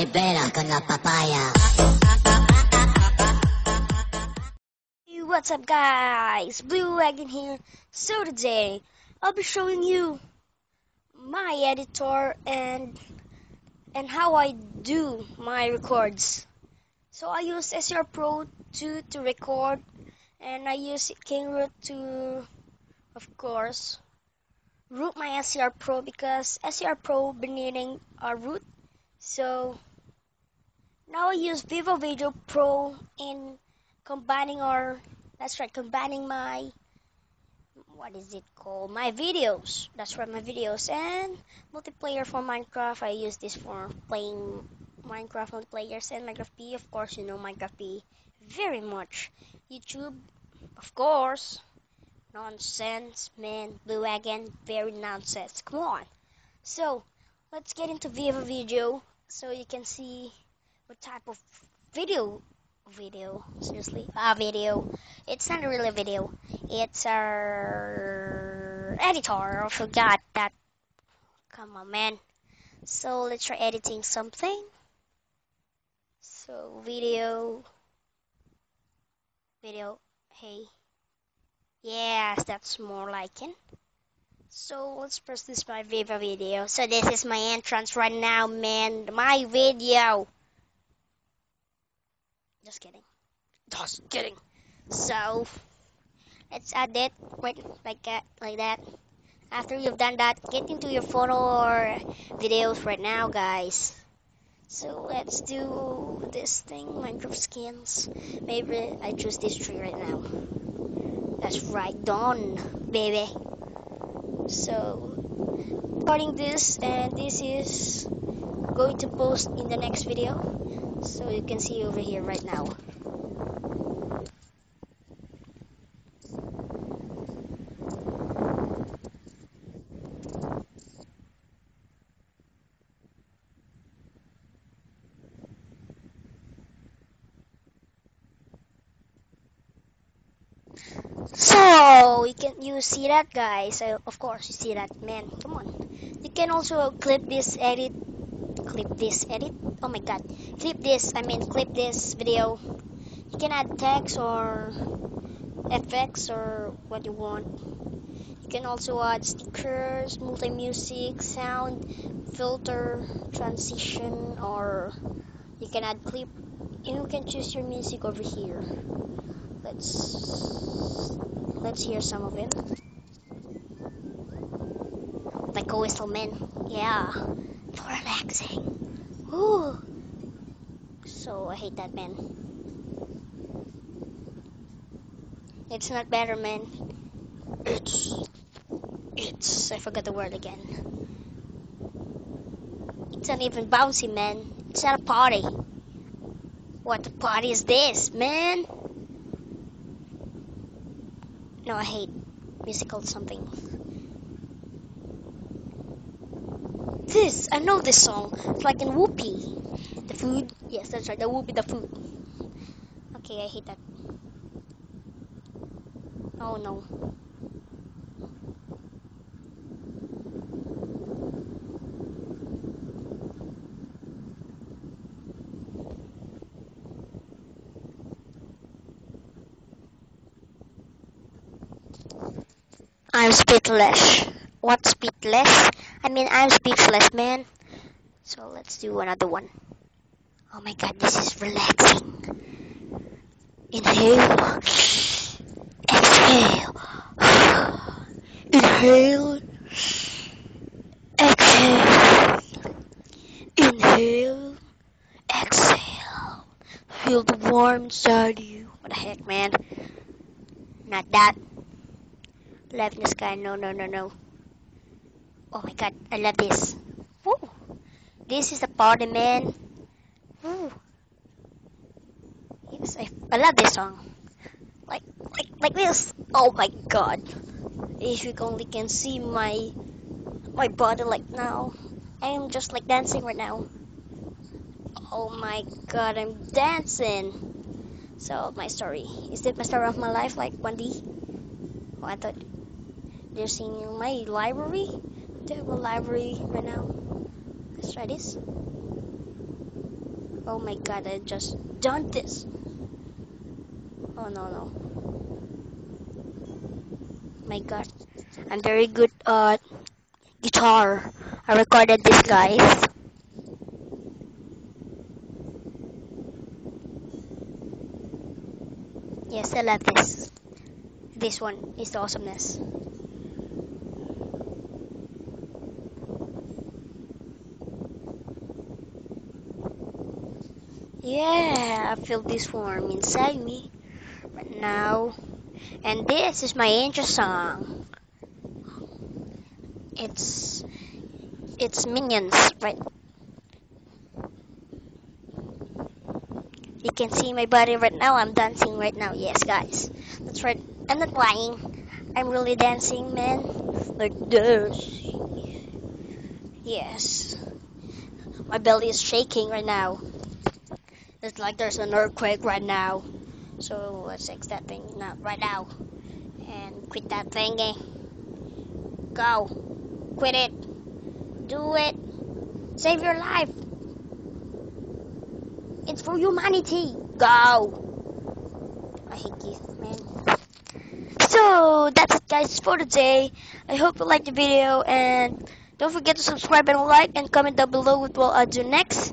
libera con la papaya. Hey, what's up guys? Blu Wagon here. So today, I'll be showing you my editor and and how I do my records. So I use SCR Pro 2 to record and I use King Root to of course root my SCR Pro because SCR Pro been needing a root. So now I use VivaVideo Pro in combining or that's right combining my what is it called? My videos. That's right my videos. And multiplayer for minecraft. I use this for playing minecraft multiplayers and minecraft p of course you know minecraft p very much. Youtube of course. Nonsense man. Blue again, very nonsense. Come on. So let's get into VivaVideo so you can see what type of video? Video? Seriously? A video. It's not really a video. It's our editor. I forgot that. Come on man. So let's try editing something. So video. Video. Hey. Yes that's more like it so let's press this my VivaVideo. So this is my entrance right now man. My video just kidding. Just kidding. So let's add it right like that like that. After you've done that, get into your photo or videos right now guys. So let's do this thing, Minecraft skins. Maybe I choose this tree right now. That's right, done, baby. So starting this and this is going to post in the next video so you can see over here right now. So you can you see that guys. So of course you see that man. Come on. You can also clip this edit clip this edit. Oh my god. Clip this I mean clip this video. You can add text or effects or what you want. You can also add stickers multi-music sound filter transition or you can add clip. You can choose your music over here. Let's let's hear some of it. Like a whistle man yeah relaxing. Ooh. So I hate that man. It's not better, man. It's it's I forgot the word again. It's not even bouncy, man. It's not a party. What party is this, man? No, I hate musical something. This, I know this song. It's like in Whoopi. The food. Yes, that's right. The Whoopi, the food. Okay, I hate that. Oh no. I'm speechless. What speechless? I mean, I'm speechless, man. So let's do another one. Oh my god, this is relaxing. Inhale. Exhale. Inhale. Exhale. Inhale. Exhale. Feel the warmth inside you. What the heck, man? Not that. Left in the sky. No, no, no, no. Oh my god, I love this. Woo! This is the party, man. Woo! Yes, I, I love this song. Like, like, like this. Oh my god. If you only can see my, my body like now. I am just like dancing right now. Oh my god, I'm dancing. So, my story. Is it my story of my life, like 1D? Oh, I thought they're singing my library do have a library right now. Let's try this. Oh my god, I just done this. Oh no no. My god. I'm very good at guitar. I recorded this guys. Yes, I love this. This one is the awesomeness. Yeah, I feel this warm inside me right now. And this is my intro song. It's it's Minions, right? You can see my body right now. I'm dancing right now. Yes, guys. That's right. I'm not lying. I'm really dancing, man. Like this. Yes. My belly is shaking right now. It's like there's an earthquake right now. So let's fix that thing now, right now. And quit that thingy. Eh? Go. Quit it. Do it. Save your life. It's for humanity. Go. I hate you, man. So that's it, guys, for today. I hope you liked the video and don't forget to subscribe and like and comment down below with what I'll do next.